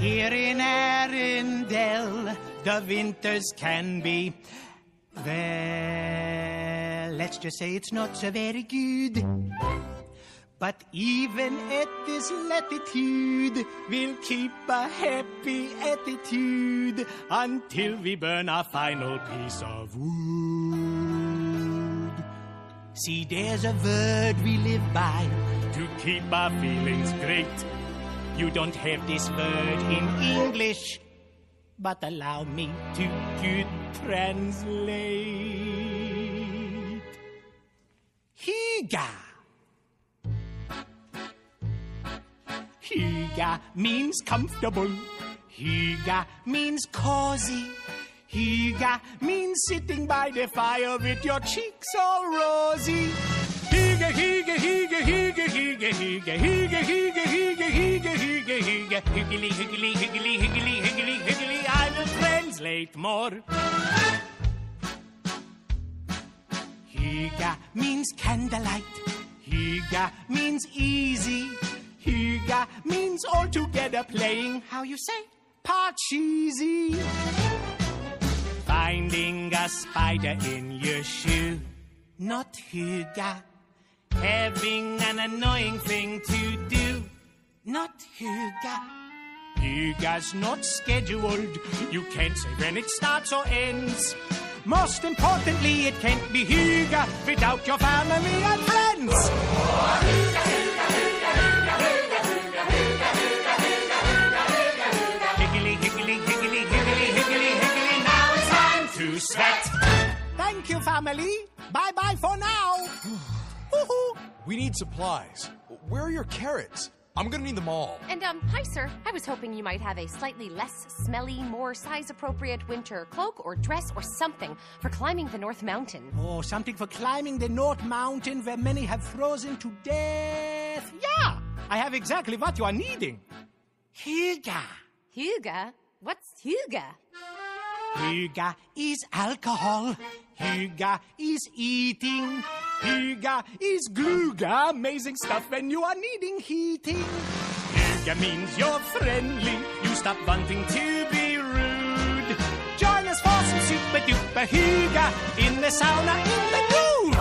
Here in Arendelle, the winters can be. Well, let's just say it's not so very good. But even at this latitude, we'll keep a happy attitude until we burn our final piece of wood. See, there's a word we live by to keep our feelings great. You don't have this word in English, but allow me to good translate. Hygge. Hygge means comfortable. Hygge means cozy. Hygge means sitting by the fire with your cheeks all rosy. Hygge, hygge, hygge, hygge, hygge, hygge, hygge, hygge, higgly, higgly, higgly, higgly, higgly, higgly. I will translate more. Hygge means candlelight. Hygge means easy. Hygge means all together playing, how you say, parcheesi. Finding a spider in your shoe, not Hygge. Having an annoying thing to do, not Hygge's not scheduled. You can't say when it starts or ends. Most importantly, it can't be Hygge without your family and friends. Higgly, higgly, higgly, higgly, higgly, higgly. Now it's time to sweat. Thank you, family. Bye bye for now. We need supplies. Where are your carrots? I'm gonna need them all. And, um, hi, sir. I was hoping you might have a slightly less smelly, more size appropriate winter cloak or dress or something for climbing the North Mountain. Oh, something for climbing the North Mountain where many have frozen to death. Yeah, I have exactly what you are needing. Hygge. Hygge? What's Hygge? Hygge is alcohol. Hygge is eating. Hygge is gluga, amazing stuff when you are needing heating. Hygge means you're friendly. You stop wanting to be rude. Join us for some super duper Hygge in the sauna in the mood.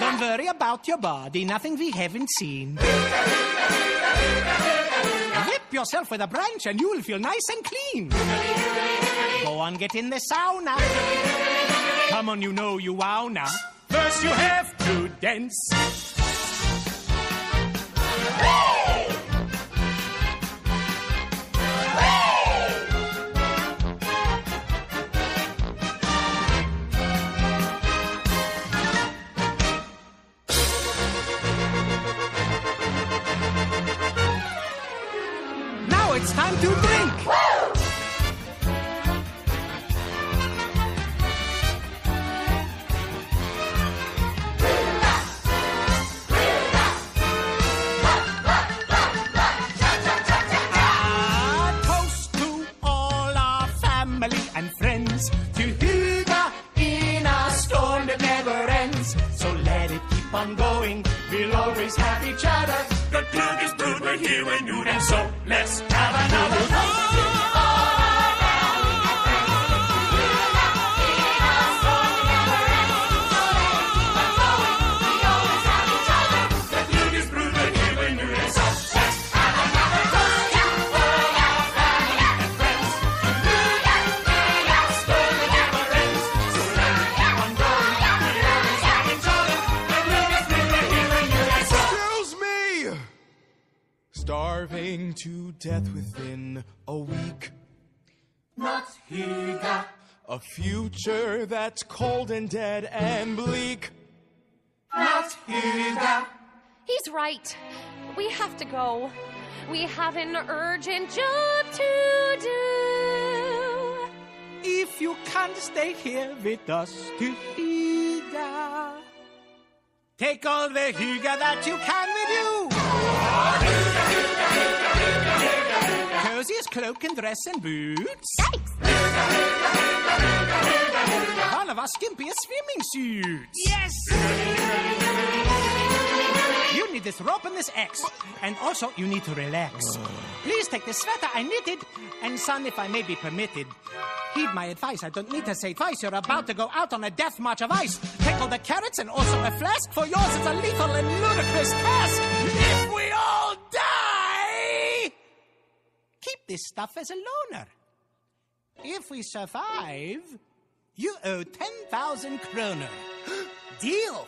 Don't worry about your body, nothing we haven't seen. Whip yourself with a branch and you will feel nice and clean. Go on, get in the sauna. Come on, you know you wanna. First, you have to dance. Now it's time to drink. Keep on going. We'll always have each other. The plug is brewed, we're here, we're nude, and so let's have another toast. Starving to death within a week. not Hygge. A future that's cold and dead and bleak. Not Hygge. He's right. We have to go. We have an urgent job to do. If you can't stay here with us to Hygge, take all the Hygge that you can with you. Coziest cloak and dress and boots. Thanks. All of our skimpiest swimming suits. Yes! You need this rope and this axe. And also, you need to relax. Please take this sweater I knitted. And, son, if I may be permitted, heed my advice. I don't need to say twice. You're about to go out on a death march of ice. Take all the carrots and also a flask. For yours is a lethal and ludicrous task. this stuff as a loaner. If we survive, you owe 10,000 kroner. Deal!